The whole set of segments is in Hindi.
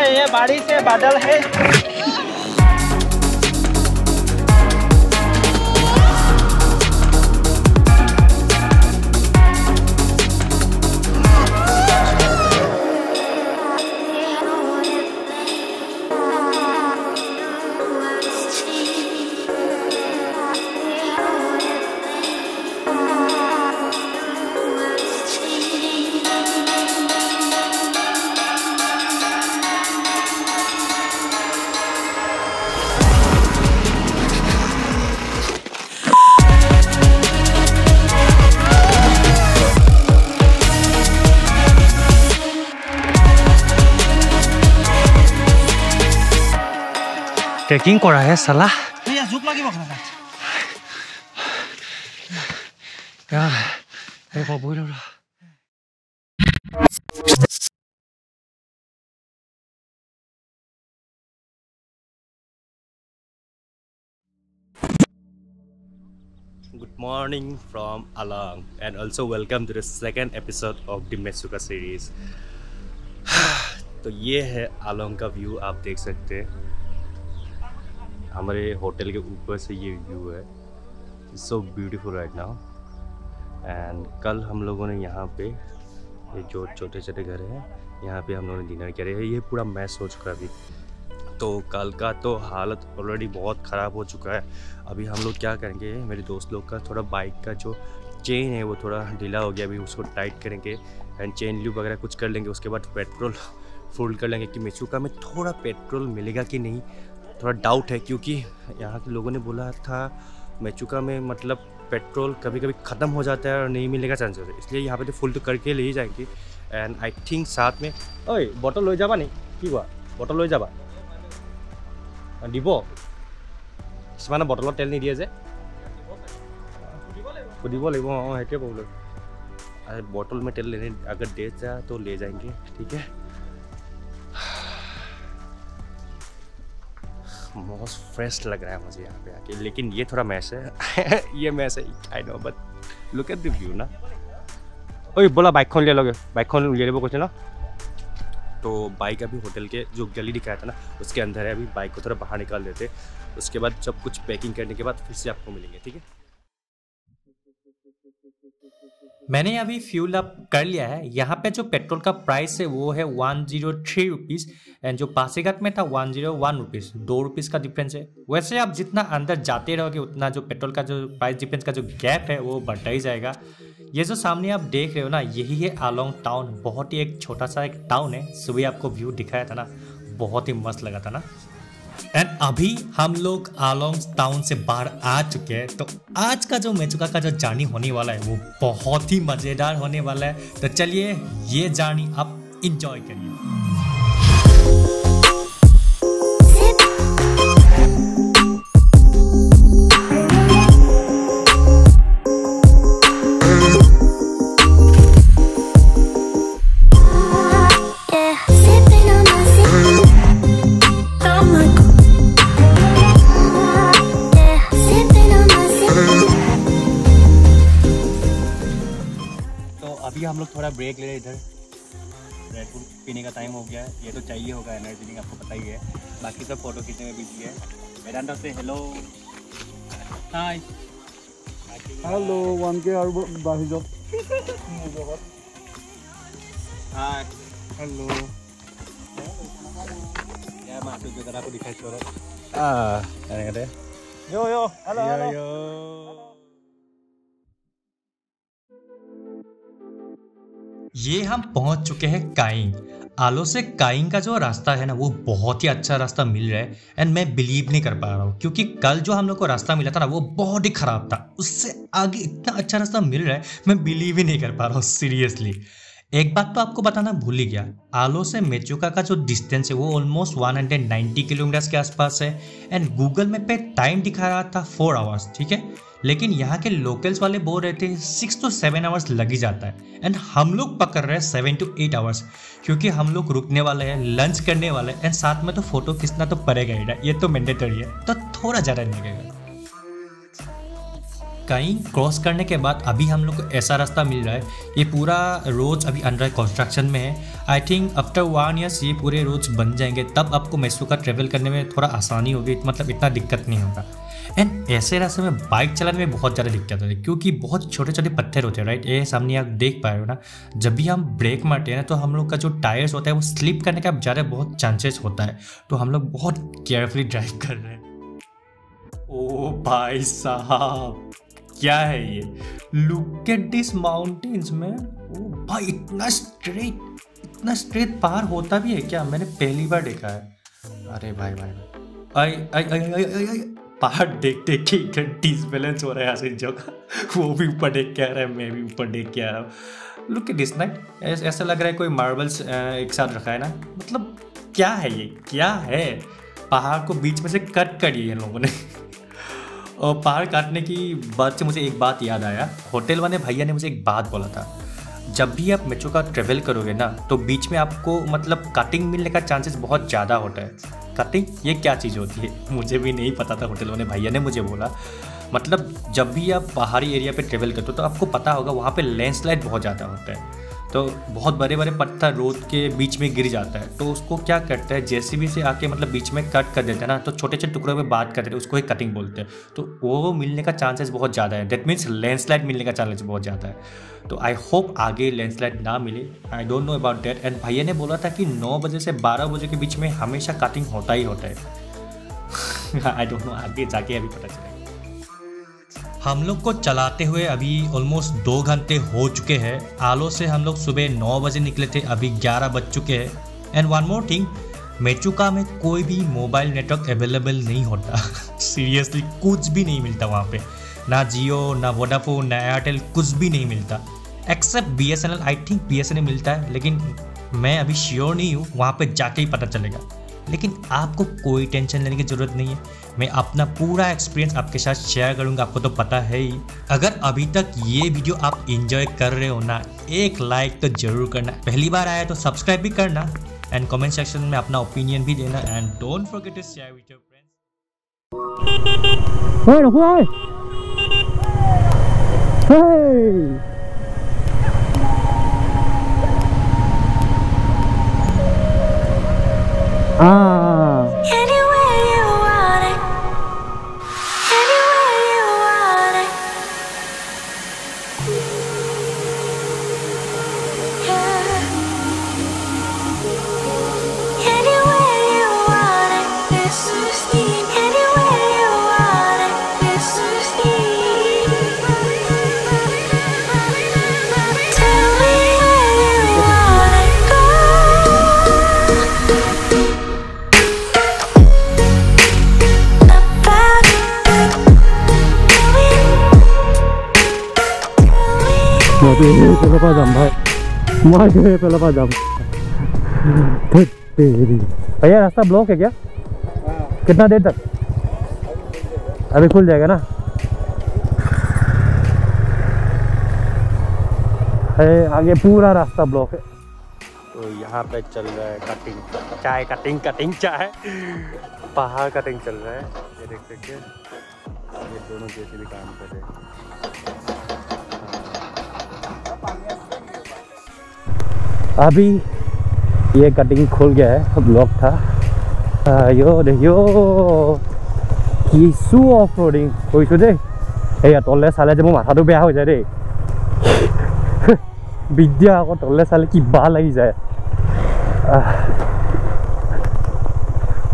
है ये बारिश है बादल है। ট্ৰেকিং কৰাহে চালা এয়া জোক লাগিব খানা এই ক'বই নোৱাৰা Good morning from Alang and also welcome to the second episode of the Mesuka series. तो ये है आलोंग का व्यू आप देख सकते हैं हमारे होटल के ऊपर से ये व्यू है। So beautiful right now and कल हम लोगों ने यहाँ पे ये जो छोटे छोटे घर हैं, यहाँ पे हम लोगों ने डिनर किया। है ये पूरा मैच हो चुका है अभी। तो कल का तो हालत ऑलरेडी बहुत ख़राब हो चुका है। अभी हम लोग क्या करेंगे, मेरे दोस्त लोग का थोड़ा बाइक का जो चेन है, वो थोड़ा ढीला हो गया। अभी उसको टाइट करेंगे एंड चेन ल्यूब वगैरह कुछ कर लेंगे। उसके बाद पेट्रोल फुल कर लेंगे कि मेचुका में थोड़ा पेट्रोल मिलेगा कि नहीं। थोड़ा डाउट है क्योंकि यहाँ के लोगों ने बोला था मेचुका में मतलब पेट्रोल कभी कभी ख़त्म हो जाता है और नहीं मिलेगा चांसेस है इसलिए यहाँ पे तो फुल तो करके ले ही जाएंगे एंड आई थिंक साथ में ओए बटल লৈ যাবা নি কি কোৱা বটল লৈ যাবা দিব কিছুমানে বটলত তেল নিদিয়ে যে সুধিব লাগিব অঁ সেইটোৱে প্ৰব্লেম अरे बॉटल में तेल लेने अगर दे जा तो ले जाएंगे ठीक है मोस्ट फ्रेश लग रहा है मुझे यहाँ पे आके। लेकिन ये थोड़ा मैस है। ये मैस है I know but look at the view ना। ओए, बोला बाइक खोल ले लोगे। बाइक खोल ले लो कुछ ना। तो बाइक अभी होटल के जो गली दिखाया था ना, उसके अंदर है अभी बाइक को थोड़ा बाहर निकाल देते। उसके बाद जब कुछ पैकिंग करने के बाद फिर से आपको मिलेंगे, ठीक है? मैंने अभी फ्यूल अप कर लिया है। यहाँ पे जो पेट्रोल का प्राइस है, वो है one zero three rupees and जो पासीघाट में था वन ज़ीरो वन रुपीज़ दो रुपीज़ का डिफरेंस है। वैसे आप जितना अंदर जाते रहोगे, उतना जो पेट्रोल का जो प्राइस डिफरेंस का जो गैप है, वो बढ़ता ही जाएगा। ये जो सामने आप देख रहे हो ना, यही है आलोंग टाउन बहुत ही एक छोटा सा एक टाउन है, सुबह आपको व्यू दिखाया था ना, बहुत ही मस्त लगा था ना। एंड अभी हम लोग आलोंग टाउन से बाहर आ चुके हैं तो आज का जो मेचुका का जो जर्नी होने वाला है, वो बहुत ही मज़ेदार होने वाला है। तो चलिए ये जर्नी आप इंजॉय करिए। थोड़ा ब्रेक ले रहे इधर। रेड बुल पीने का टाइम हो गया है। ये तो चाहिए होगा एनर्जी नहीं आपको पता ही है। बाकी सब फ़ोटो खींचने में बिज़ी है। वेदांता से हेलो हाय हेलो वन के और बाहर जो हाय हेलो ya masuk जो aku dikasih orang ah. ada ada yo yo. Halo yo, halo yo. ये हम पहुँच चुके हैं काइंग। आलो से काइंग का जो रास्ता है ना, वो बहुत ही अच्छा रास्ता मिल रहा है। एंड मैं बिलीव नहीं कर पा रहा हूँ, क्योंकि कल जो हम लोग को रास्ता मिला था ना, वो बहुत ही खराब था। उससे आगे इतना अच्छा रास्ता मिल रहा है, मैं बिलीव ही नहीं कर पा रहा हूँ सीरियसली एक बात तो आपको बताना भूल ही गया। आलो से मेचुका का जो डिस्टेंस है, वो ऑलमोस्ट 190 किलोमीटर के आसपास है। एंड गूगल मैप पे टाइम दिखा रहा था फोर आवर्स ठीक है? लेकिन यहाँ के लोकल्स वाले बोल रहे थे सिक्स टू सेवन आवर्स लग ही जाता है। एंड हम लोग पकड़ रहे हैं सेवन टू एट आवर्स क्योंकि हम लोग रुकने वाले हैं लंच करने वाले हैं। एंड साथ में तो फ़ोटो खींचना तो पड़ेगा ही ये तो मैंडेटरी है। तो थोड़ा ज़्यादा नहीं लगेगा। कहीं क्रॉस करने के बाद अभी हम लोग को ऐसा रास्ता मिल रहा है। ये पूरा रोड्स अभी अंडर कंस्ट्रक्शन में है। I think after one years ये पूरे रोड्स बन जाएँगे। तब आपको मैसूर का ट्रेवल करने में थोड़ा आसानी होगी मतलब इतना दिक्कत नहीं होगा। एंड ऐसे रास्ते में बाइक चलाने में बहुत ज़्यादा दिक्कत होती है, क्योंकि बहुत छोटे छोटे पत्थर होते हैं राइट ये सामने आप देख पा रहे हो ना? जब भी हम ब्रेक मारते हैं ना तो हम लोग का जो टायर्स होता है, वो स्लिप करने का ज़्यादा बहुत चांसेस होता है। तो हम लोग बहुत केयरफुली ड्राइव कर रहे हैं। ओ भाई साहब! क्या है ये? लुक एट दिस माउंटेन्स में ओ भाई इतना स्ट्रेट इतना स्ट्रेट पहाड़ होता भी है क्या? मैंने पहली बार देखा है। अरे भाई भाई भाई। आई आई आई आई आई, पहाड़ देख देख के इधर डिसबैलेंस हो रहा है ऐसे जगह। वो भी ऊपर देख के आ रहा है मैं भी ऊपर देख के आ रहा हूँ। लुक एट दिस नाइट ऐसा लग रहा है कोई मार्बल्स एक साथ रखा है ना? मतलब क्या है ये? क्या है? पहाड़ को बीच में से कट कर दिए इन लोगों ने। पहाड़ काटने की बात से मुझे एक बात याद आया। होटल वाले भैया ने मुझे एक बात बोला था। जब भी आप मेट्रो का ट्रेवल करोगे ना तो बीच में आपको मतलब कटिंग मिलने का चांसेस बहुत ज़्यादा होता है। कटिंग ये क्या चीज़ होती है? मुझे भी नहीं पता था, होटल वाले भैया ने मुझे बोला। मतलब जब भी आप पहाड़ी एरिया पे ट्रेवल करते हो तो आपको पता होगा, वहाँ पे लैंडस्लाइड बहुत ज़्यादा होता है। तो बहुत बड़े बड़े पत्थर रोड के बीच में गिर जाता है। तो उसको क्या करता है? जेसीबी से आके मतलब बीच में कट कर देता है ना तो छोटे छोटे टुकड़ों में बात कर देते हैं, उसको ही कटिंग बोलते हैं। तो वो मिलने का चांसेस बहुत ज़्यादा है। दैट मीन्स लैंडस्लाइड मिलने का चांसेस बहुत ज़्यादा है। तो आई होप आगे लैंडस्लाइड ना मिले। I don't know about that and भैया ने बोला था कि नौ बजे से बारह बजे के बीच में हमेशा कटिंग होता ही होता है। आई डोंट नो आगे जाके अभी पता चलेगा। हम लोग को चलाते हुए अभी ऑलमोस्ट दो घंटे हो चुके हैं। आलो से हम लोग सुबह नौ बजे निकले थे, अभी ग्यारह बज चुके हैं। And one more thing Mechuka में कोई भी मोबाइल नेटवर्क अवेलेबल नहीं होता। सीरियसली कुछ भी नहीं मिलता वहाँ पे। ना जियो, ना वोडाफोन ना एयरटेल कुछ भी नहीं मिलता। Except B S N L I think B S N L मिलता है, लेकिन मैं अभी श्योर नहीं हूँ, वहाँ पे जाके ही पता चलेगा। लेकिन आपको कोई टेंशन लेने की ज़रूरत नहीं है मैं अपना पूरा एक्सपीरियंस आपके साथ शेयर करूँगा आपको तो पता है ही अगर अभी तक ये वीडियो आप इंजॉय कर रहे हो ना एक लाइक तो ज़रूर करना पहली बार आया तो सब्सक्राइब भी करना एंड कमेंट सेक्शन में अपना ओपिनियन भी देना and don't forget to share with your friends Hey, why? Hey! भैया, रास्ता ब्लॉक है क्या? कितना देर तक? अभी खुल जाएगा ना? है आगे पूरा रास्ता ब्लॉक है। तो यहाँ पे चल रहा है कटिंग चाय कटिंग कटिंग चाय। पहाड़ कटिंग चल रहा है। ये देख सकते हैं। ये दोनों जैसे भी काम कर रहे हैं। अभी ये कटिंग खुल गया है ब्लॉक था यो यो कि ऑफ़ रोडिंग कोई दे तले चाले जो माथा तो बेहद दे विद्या आक तले चाले क्या लग जाए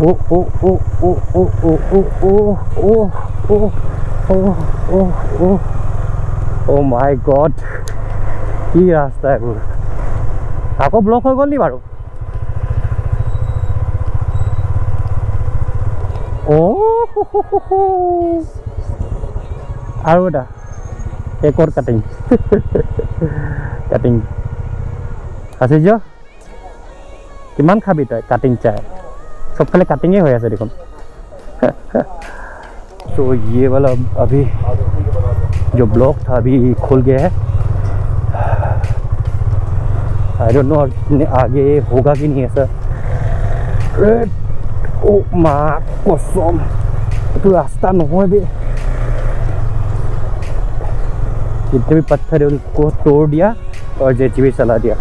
ओ ओ ओ ओ माय गॉड की रास्ता है আকৌ ব্লক হৈ গ'ল নি বাৰু অ' হো, হো, হো, হো। আৰু এটা কেকৰ কাটিং কাটিং আচুৰ্য কিমান খাবি তই কাটিং চাই চবফালে কাটিঙেই হৈ আছে দেখোন तो ये वाला अभी जो ब्लॉक था अभी खुल गया है आई डोंट नो आगे होगा कि नहीं ऐसा। ओ माँ, कसम। तो रास्ता नहीं जितने भी पत्थर है, उनको तोड़ दिया और जे भी चला दिया।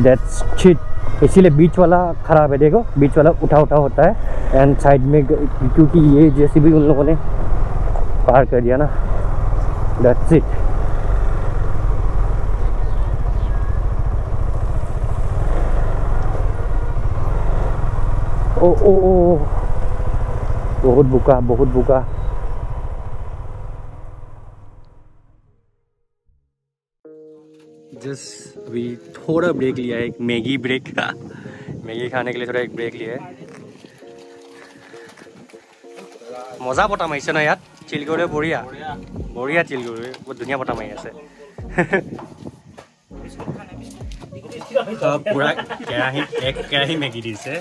दैट्स छिट इसीलिए बीच वाला ख़राब है, देखो। बीच वाला उठा उठा होता है। एंड साइड में क्योंकि ये जैसे भी उन लोगों ने पार कर दिया ना। दैट्स इट ओ ओ ओ ओ। बहुत बुका बहुत बुका जस्ट अभी थोड़ा ब्रेक लिया है एक मैगी ब्रेक का मैगी खाने के लिए थोड़ा एक ब्रेक लिया है মজা বতাহ মাৰিছে ন ইয়াত চিল কৰোঁ বঢ়িয়া বঢ়িয়া চিল কৰোঁ বহুত ধুনীয়া বতাহ মাৰি আছে পূৰা কেৰাহীত এক কেৰাহী মেগী দিছে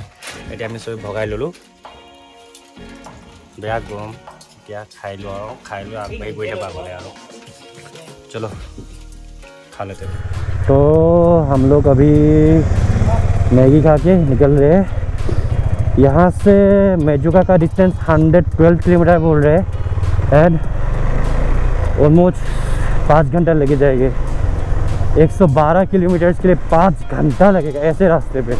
এতিয়া আমি চবে ভগাই ল'লোঁ বেয়া গৰম এতিয়া খাই লোৱা আৰু খাই লৈ আগবাঢ়ি গৈ থাকা গ'লে আৰু চলো खा लेते हैं तो हम लोग अभी मैगी खा के निकल रहे हैं यहाँ से मेजुका का डिस्टेंस 112 किलोमीटर बोल रहे हैं एंड ऑलमोस्ट पाँच घंटा लगे जाएंगे 112 किलोमीटर के लिए पाँच घंटा लगेगा ऐसे रास्ते पे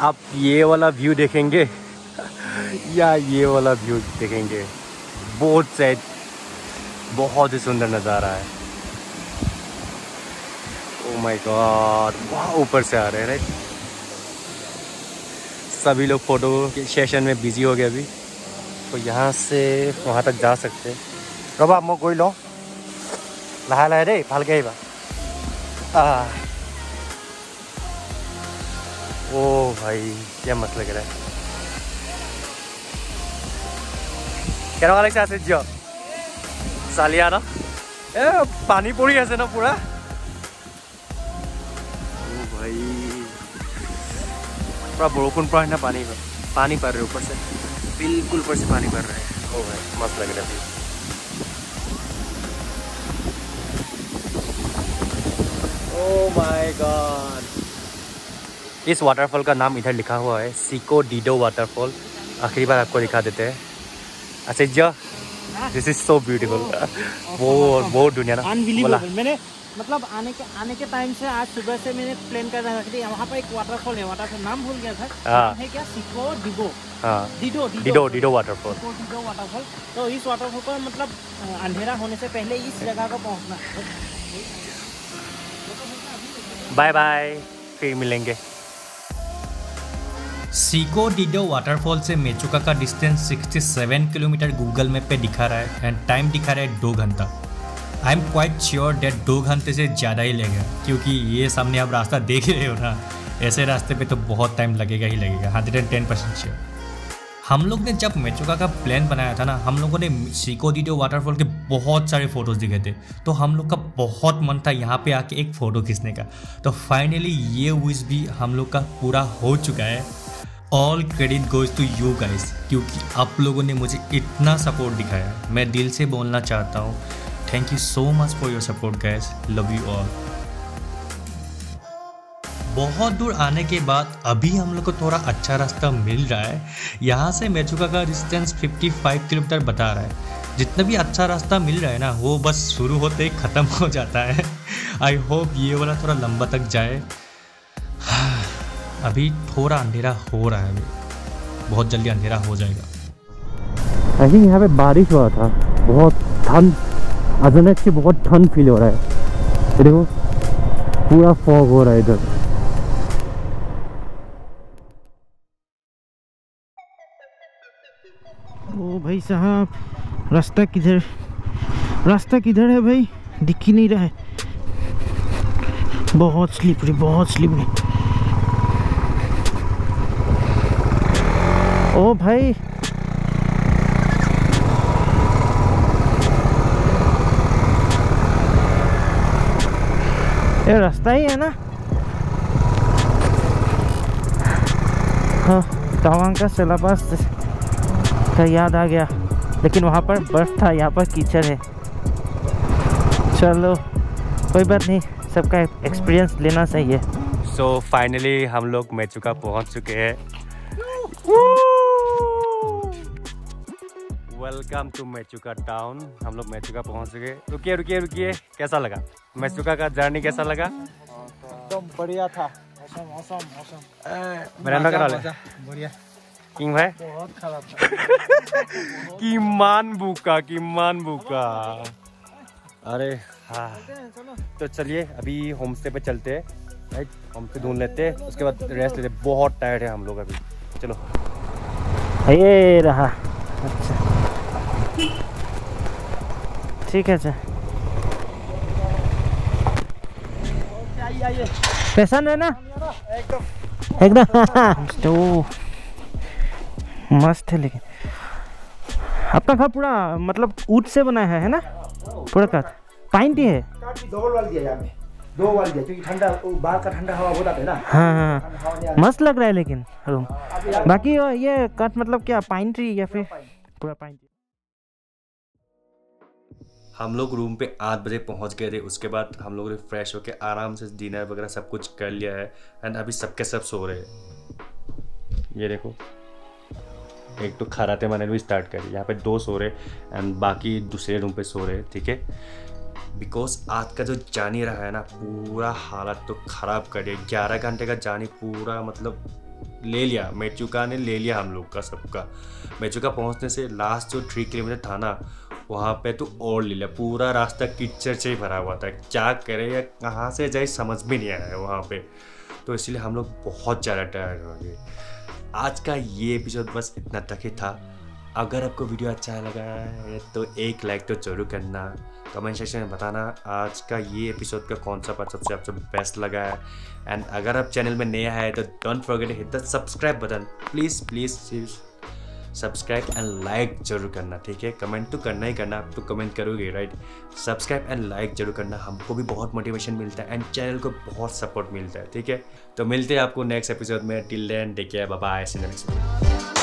आप ये वाला व्यू देखेंगे, या ये वाला व्यू देखेंगे, बहुत से बहुत ही सुंदर नज़ारा है। ओ माय गॉड वहाँ ऊपर से आ रहे हैं राइट सभी लोग फ़ोटो सेशन में बिज़ी हो गए अभी तो यहाँ से वहाँ तक जा सकते हैं। रबा मैं गई लो লাহে লাহে দেই ভালকৈ আহিবা আহ ओ भाई क्या मत लग रहा है কেনেকুৱা লাগিছে আশ্চৰ্য চালিয়া ন এ পানী পৰি আছে ন পুৰা ओ भाई पूरा बरसात पड़ा है ना पानी में पानी पड़ रहा है ऊपर से बिल्कुल ऊपर से पानी पड़ माय गॉड इस वाटरफॉल का नाम इधर लिखा हुआ है सिको डीडो वाटरफॉल आखिरी बार आपको दिखा देते हैं। आश्चर्य दिस इज़ सो ब्यूटीफुल बहुत बहुत दुनिया ना बोला। मैंने मतलब आने के आने के टाइम से आज सुबह से मैंने प्लान कर रहा था वहाँ पर एक वाटरफॉल है वाटरफॉल नाम भूल गया था। हाँ। नाम है क्या? सिको डिगो डिडो डिडो डिडो वाटरफॉल डिडो वाटरफॉल तो इस वाटरफॉल को मतलब अंधेरा होने से पहले इस जगह को पहुँचना। बाय बाय फिर मिलेंगे सीको डिडो वाटरफॉल से मेचुका का डिस्टेंस 67 किलोमीटर गूगल मैप पे दिखा रहा है एंड टाइम दिखा रहा है दो घंटा। I am quite sure that दो घंटे से ज़्यादा ही लगेगा क्योंकि ये सामने आप रास्ता देख रहे हो ना। ऐसे रास्ते पे तो बहुत टाइम लगेगा ही लगेगा। Hundred and ten percent sure हम लोग ने जब मेचुका का प्लान बनाया था ना, हम लोगों ने सीको डिडो वाटरफॉल के बहुत सारे फ़ोटोज़ दिखे थे। तो हम लोग का बहुत मन था यहाँ पे आके एक फ़ोटो खींचने का। तो फाइनली ये विश भी हम लोग का पूरा हो चुका है। All credit goes to you guys क्योंकि आप लोगों ने मुझे इतना सपोर्ट दिखाया। मैं दिल से बोलना चाहता हूँ। Thank you so much for your support guys love you all बहुत दूर आने के बाद अभी हम लोग को थोड़ा अच्छा रास्ता मिल रहा है। यहाँ से मेचुका का डिस्टेंस 55 किलोमीटर बता रहा है। जितना भी अच्छा रास्ता मिल रहा है ना, वो बस शुरू होते ही ख़त्म हो जाता है। आई होप ये वाला थोड़ा लंबा तक जाए। अभी थोड़ा अंधेरा हो रहा है अभी। बहुत जल्दी अंधेरा हो जाएगा। थिंक यहाँ पे बारिश हुआ था। बहुत ठंड, अचानक से बहुत ठंड फील हो रहा है। देखो, पूरा फॉग हो रहा है इधर। भाई साहब, रास्ता किधर? रास्ता किधर है भाई? दिख ही नहीं रहा है। बहुत स्लिपरी बहुत स्लिपरी ओ भाई। ये रास्ता ही है ना? हाँ तवांग का सिलेबस। का याद आ गया। लेकिन वहाँ पर बर्फ़ था यहाँ पर कीचड़ है। चलो कोई बात नहीं सबका एक्सपीरियंस लेना चाहिए सो so, फाइनली हम लोग मेचुका पहुँच चुके हैं। वेलकम टू मेचुका टाउन हम लोग मेचुका पहुँच चुके रुकिए रुकिए रुकिए। कैसा लगा? मेचुका का जर्नी कैसा लगा? एकदम बढ़िया था। मौसम मौसम मौसम। मेरा बढ़िया। किंग भाई? बहुत खराब था। किमान बुका किमान बुका अरे हाँ। तो चलिए अभी होम स्टे पे चलते हैं। राइट होम स्टे ढूंढ लेते हैं। उसके बाद रेस्ट लेते बहुत टायर्ड है हम लोग अभी। चलो। ये रहा। अच्छा। ठीक है सर। पैसा है ना एकदम। एकदम। तो। मस्त है लेकिन। आपका घर पूरा मतलब ऊट से बना है है ना? पूरा का पाइन टी है। काट भी डबल वाल दिया यहाँ पे दो वाल दिया क्योंकि ठंडा बाहर का ठंडा हवा होता है ना। हाँ हाँ। मस्त लग रहा है लेकिन रूम बाकी ये कट मतलब क्या पाइन ट्री या फिर पूरा पाइन ट्री हम लोग रूम पे आठ बजे पहुँच गए थे उसके बाद हम लोग ने फ्रेश होके आराम से डिनर वगैरह सब कुछ कर लिया है एंड अभी सबके सब सो रहे हैं। ये देखो। एक तो खराते मैंने भी स्टार्ट करी, यहाँ पे दो सो रहे एंड बाकी दूसरे रूम पे सो रहे, ठीक है? बिकॉज़ आज का जो जानी रहा है ना, पूरा हालत तो ख़राब कर दिया। ग्यारह घंटे का जानी पूरा मतलब ले लिया। मेचुका ने ले लिया हम लोग का सबका। मेचुका पहुँचने से लास्ट जो थ्री किलोमीटर था ना, वहाँ पे तो और ले लिया। पूरा रास्ता कीचड़ से ही भरा हुआ था। क्या करे या कहाँ से जाए समझ भी नहीं आया वहाँ पे। तो इसलिए हम लोग बहुत ज़्यादा टायर्ड हो गए। आज का ये एपिसोड बस इतना तक ही था। अगर आपको वीडियो अच्छा लगा है तो एक लाइक तो ज़रूर करना। कमेंट सेक्शन में बताना आज का ये एपिसोड का कौन सा पार्ट सबसे आपसे बेस्ट लगा है। एंड अगर आप चैनल में नया है तो don't forget hit the subscribe button please please subscribe and like ज़रूर करना, ठीक है? कमेंट तो करना ही करना, आप तो कमेंट करोगे राइट सब्सक्राइब एंड लाइक ज़रूर करना, हमको भी बहुत मोटिवेशन मिलता है एंड चैनल को बहुत सपोर्ट मिलता है, ठीक है? तो मिलते हैं आपको नेक्स्ट एपिसोड में till then take care bye bye